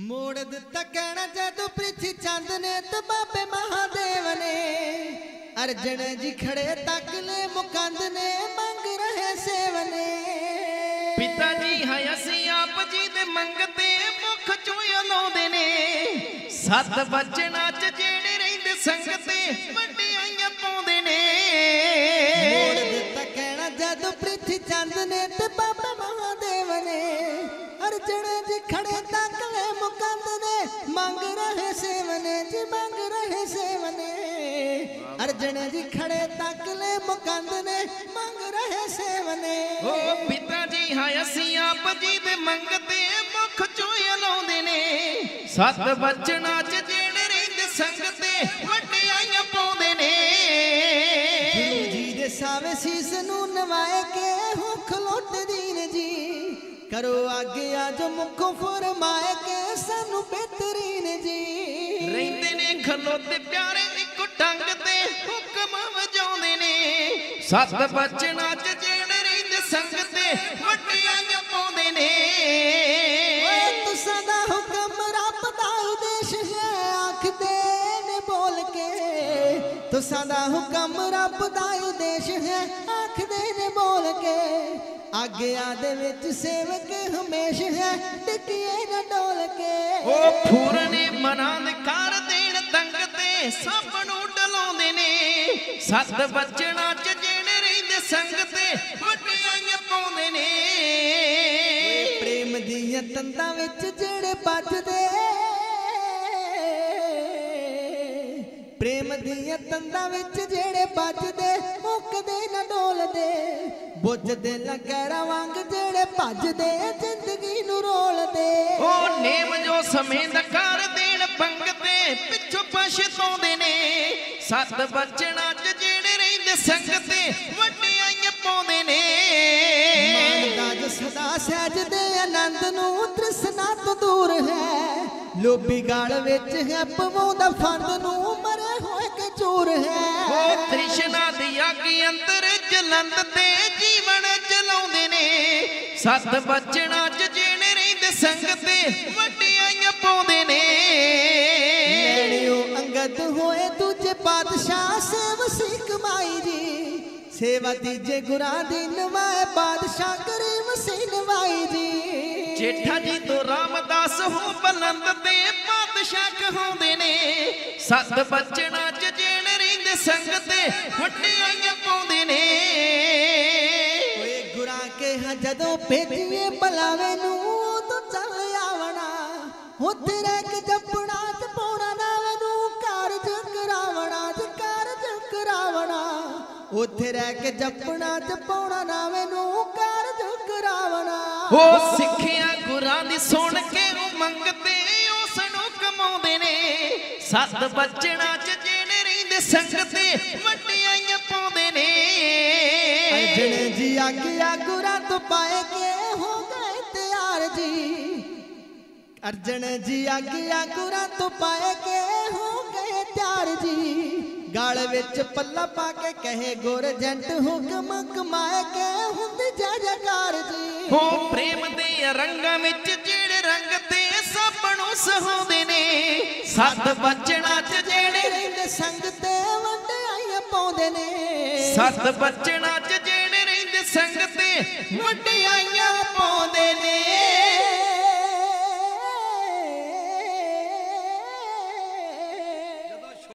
ਮੋੜ ਦਿੱਤਾ ਕਹਿਣਾ ਜਦੋਂ ਪ੍ਰਿਥੀ ਚੰਦ ਨੇ ਤੇ ਬਾਬੇ ਮਹਾਦੇਵ ਨੇ ਅਰਜਨ ਜੀ ਖੜੇ ਤੱਕ ਲੈ ਮੁਕੰਦ ਨੇ ਮੰਗ ਰਹੇ ਸੇਵਨੇ ਪਿਤਾ ਜੀ ਹੈ ਅਸੀਂ ਆਪ ਜੀ ਦੇ ਮੰਗਤੇ ਮੁਖ ਚੋਂ ਲਾਉਂਦੇ ਨੇ। ਸੱਤ ਬਚਨਾਂ ਚ ਜਿਹੜੇ ਰਹਿੰਦੇ ਸੰਗਤੇ ਵੱਡਿਆਈਆਂ ਪਾਉਂਦੇ ਨੇ। ਮੋੜ ਦਿੱਤਾ ਕਹਿਣਾ ਜਦੋਂ ਪ੍ਰਿਥੀ ਚੰਦ ਨੇ ਤੇ ਬਾਬੇ ਮਹਾਦੇਵ ਨੇ ਅਰਜਨ ਜੀ ਅਰਜਨ ਜੀ ਖੜੇ ਤੱਕ ਲੈ ਮੁਕੰਦ ਨੇ ਮੰਗ ਰਹੇ ਸੇਵਨੇ ਓ ਪਿਤਾ ਜੀ ਹੈ ਅਸੀਂ ਆਪ ਜੀ ਦੇ ਮੰਗਤੇ ਮੁਖ ਚੋਂ ਲਾਉਂਦੇ ਨੇ। ਸੱਤ ਬਚਨਾਂ ਚ ਜਿਹੜੇ ਰਹਿੰਦੇ ਸੰਗਤੇ ਵੱਡਿਆਈਆਂ ਪਾਉਂਦੇ ਨੇ। ਗੁਰੂ ਜੀ ਦੇ ਸਾਵੇ ਸੀਸ ਨੂੰ ਨਵਾਏ ਕੇ ਹੋ ਖਲੋਟ ਦੀਨ ਜੀ। ਕਰੋ ਆਗੇ ਆਜ ਮੁਖੋਂ ਫਰਮਾਏ ਕੇ ਸਾਨੂੰ ਬਿਹਤਰੀਨ ਜੀ। ਰਹਿੰਦੇ ਨੇ ਖਲੋਤੇ ਪਿਆਰੇ ਇੱਕ ਟੰਗ ਤੇ ਹੁਕਮ ਵਜਾਉਂਦੇ ਨੇ। ਸੱਤ ਬਚਨਾਂ ਚ ਜਿਹੜੇ ਰਹਿੰਦੇ ਸੰਗਤੇ ਵੱਡਿਆਈਆਂ ਪਾਉਂਦੇ ਨੇ। ਓਏ ਤੁਸਾਂ ਦਾ ਹੁਕਮ ਰੱਬ ਦਾ ਉਦੇਸ਼ ਹੈ ਆਖਦੇ ਨੇ ਬੋਲ ਕੇ। ਤੁਸਾਂ ਦਾ ਹੁਕਮ ਰੱਬ ਦਾ ਉਦੇਸ਼ ਹੈ ਆਖਦੇ ਨੇ ਬੋਲ ਕੇ। ਆਗਿਆ ਦੇ ਵਿੱਚ ਸੇਵਕ ਹਮੇਸ਼ ਹੈ ਟਿਕਿਏ ਨਾ ਡੋਲ ਕੇ। ਉਹ ਫੂਰਨੇ ਮਨਾਂ ਦੇ ਕਰ ਦੇਣ ਤੰਗ ਤੇ ਨੇ ਸੱਤ ਬਚਨਾਂ ਚ ਜਿਹੜੇ ਰਹਿੰਦੇ ਸੰਗਤੇ ਵੱਡਿਆਈਆਂ ਪਾਉਂਦੇ ਨੇ। ਪ੍ਰੇਮ ਦੀਆਂ ਤੰਦਾਂ ਵਿੱਚ ਜਿਹੜੇ ਵੱਜਦੇ ਪ੍ਰੇਮ ਦੀਆਂ ਤੰਦਾਂ ਵਿੱਚ ਜਿਹੜੇ ਵੱਜਦੇ ਉਹ ਕਦੇ ਨਾ ਡੋਲਦੇ। ਬੁੱਝਦੇ ਲਗੈਰਾ ਵਾਂਗ ਜਿਹੜੇ ਭੱਜਦੇ ਜ਼ਿੰਦਗੀ ਨੂੰ ਰੋਲਦੇ। ਉਹ ਨੇਮ ਜੋ ਸਮੇਂ ਦਾ ਕਰ ਸੱਤ ਬਚਨਾਂ ਚ ਜਿਹੜੇ ਰਹਿੰਦੇ ਸੰਗਤੇ ਵੱਡਿਆਈਆਂ ਪਾਉਂਦੇ ਨੇ। ਮਾਨਦਾਜ ਸਦਾ ਸਹਿਜਦੇ ਆਨੰਦ ਨੂੰ ਤ੍ਰਿਸ਼ਨਾ ਤੋਂ ਦੂਰ ਹੈ। ਲੋਭੀ ਗਾਲ ਵਿੱਚ ਹੈ ਪਵਾਉਂਦਾ ਫੰਦ ਨੂੰ ਮਰੇ ਹੋਏ ਕੇ ਚੂਰ ਹੈ। ਉਹ ਤ੍ਰਿਸ਼ਨਾ ਦੀ ਅੱਗ ਅੰਦਰ ਜਲੰਦ ਤੇ ਜੀਵਨ ਚਲਾਉਂਦੇ ਨੇ। ਸੱਤ ਬਚਨਾਂ ਚ ਜਿਹੜੇ ਰਹਿੰਦੇ ਸੰਗਤੇ ਵੱਡਿਆਈਆਂ ਪਾਉਂਦੇ ਨੇ। ਲੈਣਿਓ ਅੰਗਦ ਹੋਏ ਪਾਤਸ਼ਾਹ ਸੇਵ ਸੀ ਕਮਾਈ ਜੀ। ਸੇਵਾ ਤੀਜੇ ਗੁਰਾਂ ਦੀ ਨਵਾਏ ਬਾਦਸ਼ਾਹ ਕਰੀਮ ਸੀ ਨਵਾਈ ਜੀ। ਜੇਠਾ ਜੀ ਤੋਂ ਰਾਮਦਾਸ ਹੋ ਬਲੰਦ ਤੇ ਪਾਤਸ਼ਾਹ ਕਹਾਉਂਦੇ ਨੇ ਸੱਤ ਬਚਨਾਂ ਚ ਜਿਹੜੇ ਰਹਿੰਦੇ ਸੰਗਤੇ ਵੱਡਿਆਈਆਂ ਪਾਉਂਦੇ ਨੇ। ਓਏ ਗੁਰਾਂ ਕੇ ਹਾਂ ਜਦੋਂ ਭੇਜੀਏ ਬਲਾਵੇ ਨੂੰ ਉਦੋਂ ਚੱਲ ਆਵਣਾ। ਉੱਥੇ ਰਹਿ ਕੇ ਉੱਥੇ ਰਹਿ ਕੇ ਜਪਣਾ ਤੇ ਪਾਉਣਾ ਨਾਵੇਂ ਨੂੰ ਕਾਰਜ ਕਰਾਵਣਾ। ਉਹ ਸਿੱਖਿਆ ਗੁਰਾਂ ਦੀ ਸੁਣ ਕੇ ਉਹ ਮੰਗਤੇ ਉਸ ਨੂੰ ਕਮਾਉਂਦੇ ਨੇ। ਸੱਤ ਬਚਨਾਂ ਚ ਜਿਹੜੇ ਰਹਿੰਦੇ ਸੰਗਤੇ ਵੱਡਿਆਈਆਂ ਪਾਉਂਦੇ ਨੇ। ਅਰਜਨ ਜੀ ਆਗਿਆ ਗੁਰਾਂ ਤੋਂ ਪਾਏ ਕੇ ਹੋ ਗਏ ਤਿਆਰ ਜੀ। ਅਰਜਨ ਜੀ ਆਗਿਆ ਗੁਰਾਂ ਤੋਂ ਪਾਏ ਕੇ ਗਾਲ ਵਿੱਚ ਪੱਲਾ ਪਾ ਕੇ ਕਹੇ ਗੁਰ ਜੰਟ ਹੁਕਮ ਕਮਾਏ ਕੇ ਹੁੰਦੀ ਜੈ ਜੈਕਾਰ ਜੀ। ਹੋ ਪ੍ਰੇਮ ਦੇ ਰੰਗਾਂ ਵਿੱਚ ਜਿਹੜੇ ਰੰਗ ਤੇ ਸਭ ਨੂੰ ਸਹਾਉਂਦੇ ਨੇ ਸੱਤ ਬਚਨਾਂ ਚ ਜਿਹੜੇ ਰਹਿੰਦੇ ਸੰਗ ਤੇ ਵੰਡਾਈਆਂ ਪਾਉਂਦੇ ਨੇ। ਸੱਤ ਬਚਨਾਂ ਚ ਜਿਹੜੇ ਰਹਿੰਦੇ ਸੰਗ ਤੇ ਵੱਡਿਆਈਆਂ